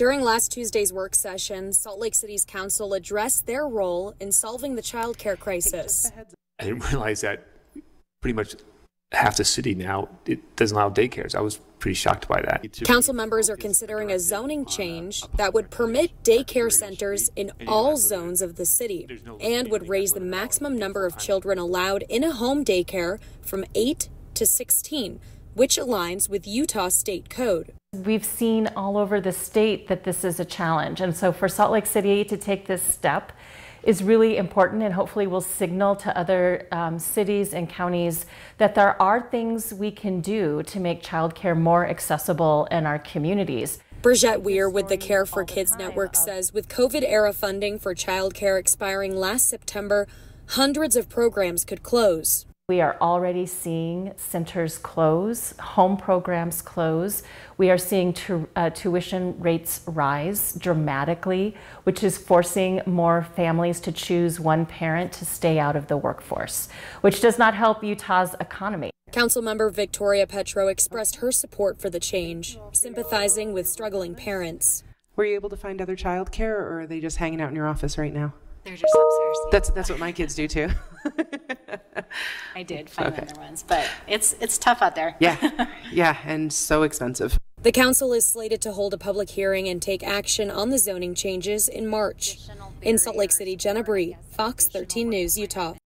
During last Tuesday's work session, Salt Lake City's council addressed their role in solving the child care crisis. I didn't realize that pretty much half the city now it doesn't allow daycares. I was pretty shocked by that. Council members are considering a zoning change that would permit daycare centers in all zones of the city and would raise the maximum number of children allowed in a home daycare from 8 to 16, which aligns with Utah state code. We've seen all over the state that this is a challenge. And so for Salt Lake City to take this step is really important and hopefully will signal to other um, cities and counties that there are things we can do to make childcare more accessible in our communities. Bridgette Weir with the Care for Kids Network says with COVID era funding for childcare expiring last September, hundreds of programs could close. We are already seeing centers close, home programs close. We are seeing tu uh, tuition rates rise dramatically, which is forcing more families to choose one parent to stay out of the workforce, which does not help Utah's economy. Councilmember Victoria Petro expressed her support for the change, sympathizing with struggling parents. Were you able to find other childcare, or are they just hanging out in your office right now? They're just upstairs. That's that's what my kids do too. I did find Okay. other ones, but it's it's tough out there. yeah, yeah, and so expensive. The council is slated to hold a public hearing and take action on the zoning changes in March. In Salt Lake City, Jenna Bree, Fox 13 News, Utah.